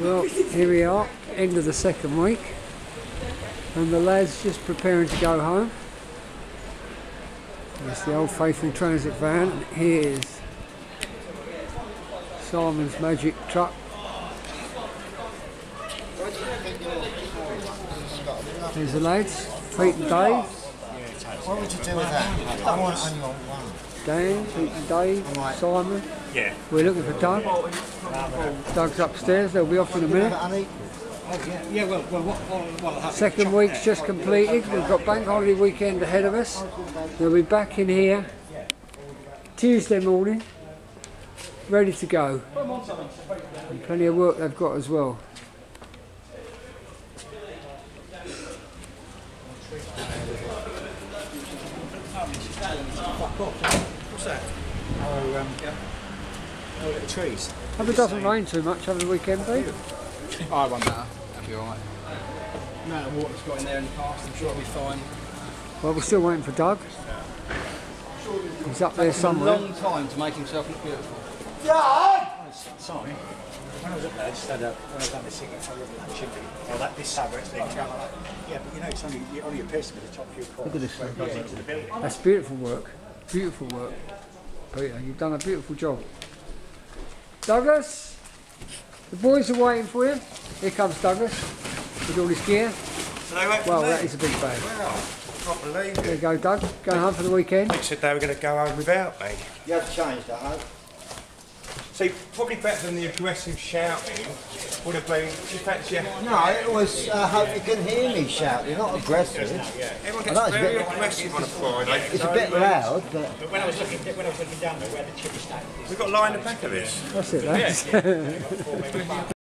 Well, here we are, end of the second week, and the lads just preparing to go home. There's the old faithful transit van, here's Simon's magic truck. There's the lads, Pete and Dave, What would you do with that? I want. Dan, Pete and Dave, Simon. Yeah. We're looking for Doug. Doug's upstairs, they'll be off in a minute. Yeah, well, well, what, what, what? Second week's just completed. We've got bank holiday weekend ahead of us. They'll be back in here Tuesday morning, ready to go. And plenty of work they've got as well. What's that? Oh, um, oh, little trees. Hope it doesn't rain too much over the weekend, Pete. I won't matter. That'll be alright. The amount of water's got in there in the past, I'm sure it'll be fine. Well, we're still waiting for Doug. He's up there A somewhere. long time to make himself look beautiful. Doug! Sorry. When I was up there, I just had a, when I was having a cigarette, I looked at that chimney, or that, this cigarette thing, and I'm like, yeah, but you know, it's only, it only appears to be the top few corners. Look at this where it goes into the building. That's beautiful work. Beautiful work. Oh, Peter, you've done a beautiful job. Douglas, the boys are waiting for you. Here comes Douglas with all his gear. Well, that is a big bag. can't believe There you go, Doug. Going home for the weekend. They said they were going to go home without me. you have changed that, huh? See, probably better than the aggressive shouting would have been, in fact, yeah. No, it was, uh, I hope you can hear me shout. You're not aggressive. Everyone I know gets it's a very bit- aggressive on a Friday. It's a bit loud, but But when I was looking, when I was looking down there where the chimney stack is, We've got a lie in the back of this. That's it, lads.